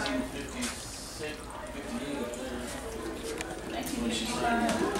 1956, 58, 1955.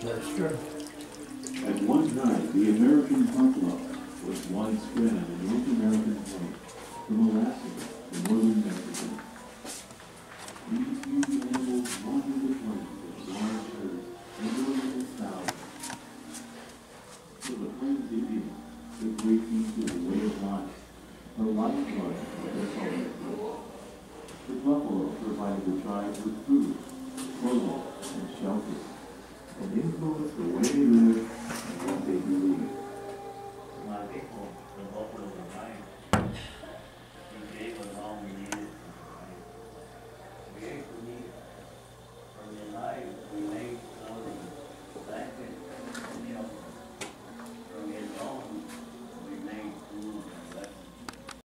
That's true. At one time, the American buffalo was widespread in North American plains, from Alaska to northern Mexico. These huge animals wandered the plains in large herds, numbering in thousands. So the plains Indians took racing to a way of life, a lifeblood of their culture. The buffalo provided the tribes with food, clothing, and shelter, influence the way you live and what they believe.